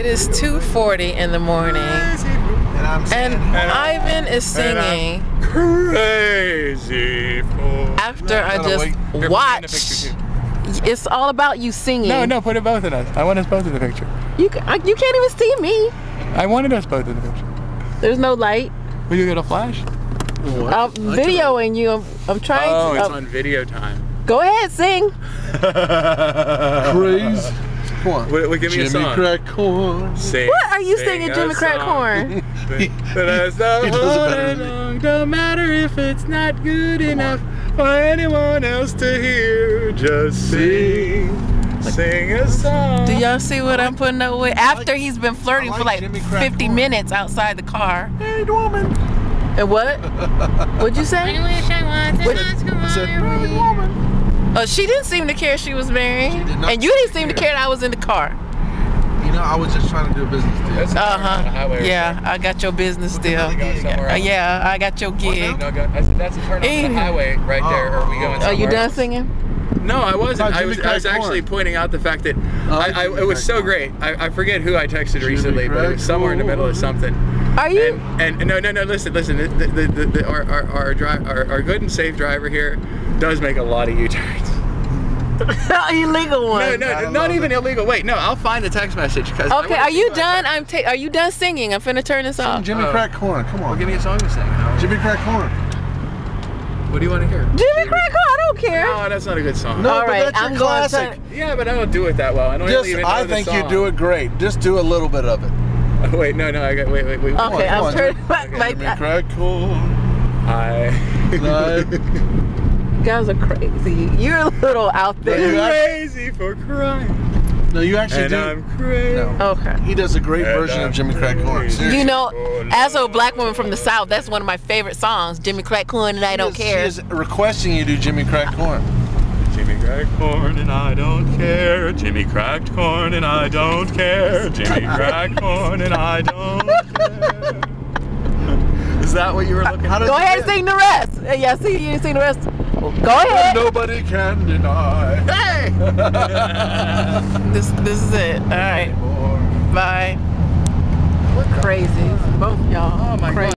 It is 2:40 in the morning, And I'm and saying, Ivan is singing Crazy fool. after I No, no, just wait. Here, put me in the watched. It's all about you singing. No, no, put it both in us. I want us both in the picture. You I- you can't even see me. I wanted us both in the picture. There's no light. Will you get a flash? I'm videoing you. I'm, I'm trying Oh, to. it's um, on video time. go ahead, sing. crazy. Come on. Wait, wait, give me a song. Crack Corn. Sing, What are you sing singing, a Jimmy Crack. Corn? But as the He does it better than don't matter if it's not good enough for anyone else to hear. Just sing, sing a song. Do y'all see what I'm putting up with? After he's been flirting I for like like Jimmy Crack 50 Corn. minutes outside the car. Hey, woman. And what? What'd you say? I said, woman. Oh, she didn't seem to care she was married. She did not and you didn't seem to care that I was in the car. You know, I was just trying to do a business deal. Uh huh. Yeah, something. I got your business What deal. hell you going somewhere Uh, yeah, I got your gig. No, go, I said that's a turn off Hey. the highway right there. Or are we going Oh, Are you somewhere done singing? No, I wasn't. I was, I was actually pointing out the fact that Oh, I, I, it was so great. I, I forget who I texted Jimmy recently, but it was somewhere in the middle of something. Are you? And, and no, no, no. Listen, listen. The, the, the, the, our our our, dri- our our good and safe driver here does make a lot of U-turns. illegal No, one. no, I not love even illegal. Wait, no. I'll find the text message because. Okay, are you done? I'm. Ta- are you done singing? I'm finna turn this off. Jimmy Oh. Crack Corn. Come Well, on. give me a song to sing. Jimmy Crack Corn. What do you want to hear? Jimmy Crack, I don't care. No, that's not a good song. No, All but right, that's your I'm classic. to. Yeah, but I don't do it that well. I don't Just, even know I the think you do it great. Just do a little bit of it. Oh, wait, no, no. I got. Wait, wait, wait. Okay, on, come I'm on, turning Jimmy. back. Okay, my- Jimmy Crack Corn. I. No, guys are crazy. You're a little out you there. crazy for crying. No, you actually And do. I'm crazy. No. Okay. He does a great And version of I'm Jimmy Crack Corn. Seriously. You know, as a black woman from the South, that's one of my favorite songs. Jimmy Crack Corn and I don't is- care. She is requesting you do Jimmy Crack Corn. Jimmy cracked corn and I don't care. Jimmy cracked corn and I don't care. Jimmy cracked corn and I don't care. Is that what you were looking for? Go ahead and sing the rest. Yeah, see, you didn't sing the rest. Go ahead. Nobody can deny. Hey! This, this is it. All right. Bye. We're crazy. Both y'all. Oh my crazy.